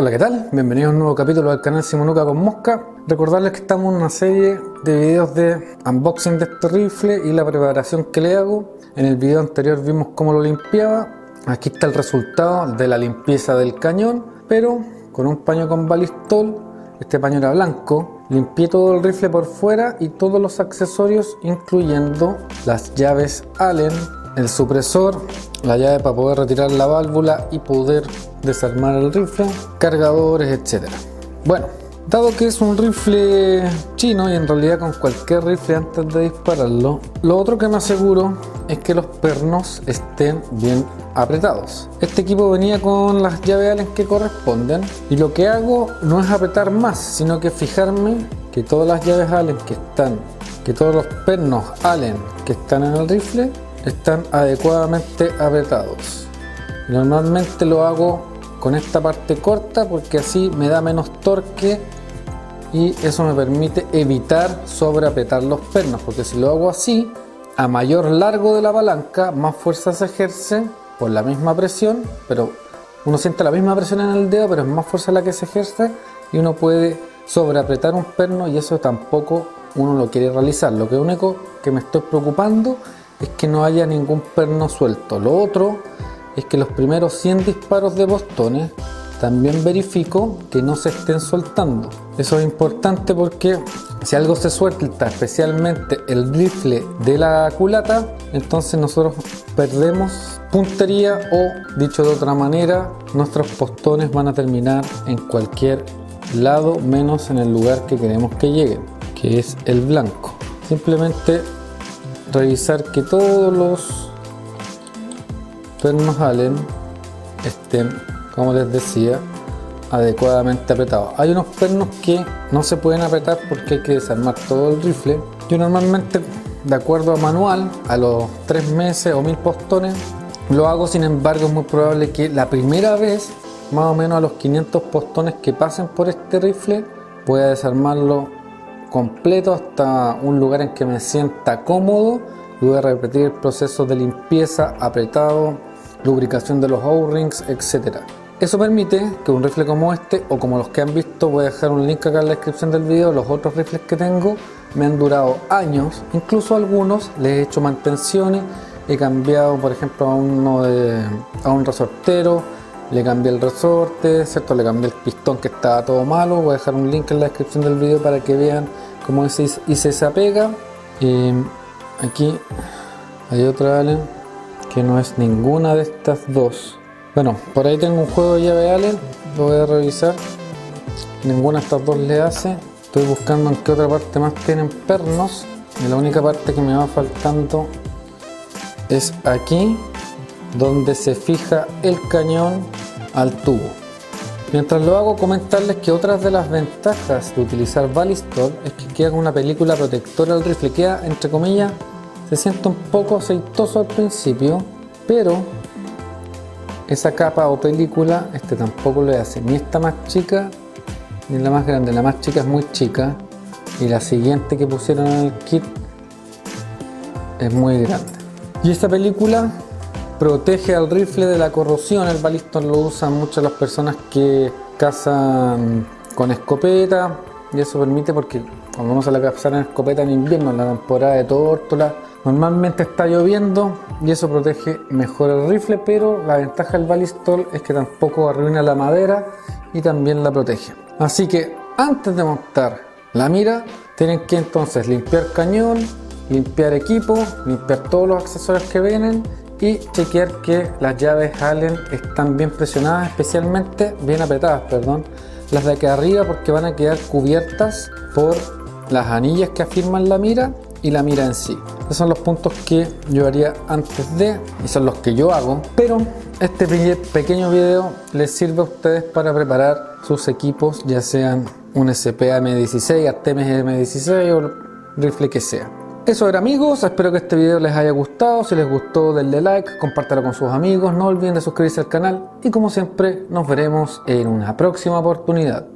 Hola, ¿qué tal? Bienvenidos a un nuevo capítulo del canal Simonuca con Mosca. Recordarles que estamos en una serie de videos de unboxing de este rifle y la preparación que le hago. En el video anterior vimos cómo lo limpiaba. Aquí está el resultado de la limpieza del cañón, pero con un paño con balistol. Este paño era blanco. Limpié todo el rifle por fuera y todos los accesorios, incluyendo las llaves Allen, el supresor, la llave para poder retirar la válvula y poder desarmar el rifle, cargadores, etc. Bueno, dado que es un rifle chino y en realidad con cualquier rifle antes de dispararlo, lo otro que me aseguro es que los pernos estén bien apretados. Este equipo venía con las llaves Allen que corresponden y lo que hago no es apretar más, sino que fijarme que todas las llaves Allen que están, que todos los pernos Allen que están en el rifle están adecuadamente apretados. Normalmente lo hago con esta parte corta porque así me da menos torque y eso me permite evitar sobreapretar los pernos porque si lo hago así a mayor largo de la palanca más fuerza se ejerce por la misma presión pero uno siente la misma presión en el dedo pero es más fuerza la que se ejerce y uno puede sobreapretar un perno y eso tampoco uno lo quiere realizar lo que único que me estoy preocupando es que no haya ningún perno suelto. Lo otro es que los primeros 100 disparos de bostones también verifico que no se estén soltando. Eso es importante porque si algo se suelta, especialmente el rifle de la culata, entonces nosotros perdemos puntería o, dicho de otra manera, nuestros postones van a terminar en cualquier lado menos en el lugar que queremos que lleguen, que es el blanco. Simplemente revisar que todos los pernos Allen estén, como les decía, adecuadamente apretados. Hay unos pernos que no se pueden apretar porque hay que desarmar todo el rifle. Yo normalmente, de acuerdo a manual, a los 3 meses o 1000 postones, lo hago, sin embargo, es muy probable que la primera vez, más o menos a los 500 postones que pasen por este rifle, pueda desarmarlo completo hasta un lugar en que me sienta cómodo. Y voy a repetir el proceso de limpieza, apretado, lubricación de los O-rings, etc. Eso permite que un rifle como este o como los que han visto, voy a dejar un link acá en la descripción del video, los otros rifles que tengo me han durado años, incluso algunos les he hecho mantenciones, he cambiado por ejemplo a uno de, a un resortero, le cambié el resorte, ¿cierto? le cambié el pistón que estaba todo malo, voy a dejar un link en la descripción del video para que vean cómo hice, esa pega. Y aquí hay otra Allen que no es ninguna de estas dos. Bueno, por ahí tengo un juego de llave Allen, lo voy a revisar. Ninguna de estas dos le hace. Estoy buscando en qué otra parte más tienen pernos. Y la única parte que me va faltando es aquí donde se fija el cañón al tubo. Mientras lo hago, comentarles que otras de las ventajas de utilizar Balistol es que queda una película protectora al rifle. Queda, entre comillas, se siente un poco aceitoso al principio, pero esa capa o película, este tampoco le hace ni esta más chica ni la más grande. La más chica es muy chica y la siguiente que pusieron en el kit es muy grande. Y esta película protege al rifle de la corrosión. El balistón lo usan muchas las personas que cazan con escopeta y eso permite porque cuando vamos a la cazar en escopeta en invierno, en la temporada de tórtola, normalmente está lloviendo y eso protege mejor el rifle, pero la ventaja del balistol es que tampoco arruina la madera y también la protege. Así que antes de montar la mira, tienen que entonces limpiar cañón, limpiar equipo, limpiar todos los accesorios que vienen y chequear que las llaves Allen están bien presionadas, especialmente bien apretadas, perdón, las de aquí arriba porque van a quedar cubiertas por las anillas que afirman la mira y la mira en sí. Esos son los puntos que yo haría antes de y son los que yo hago, pero este pequeño video les sirve a ustedes para preparar sus equipos, ya sean un SPA M16, Artemis M16 o rifle que sea. Eso era amigos, espero que este video les haya gustado, si les gustó denle like, compártelo con sus amigos, no olviden de suscribirse al canal y como siempre nos veremos en una próxima oportunidad.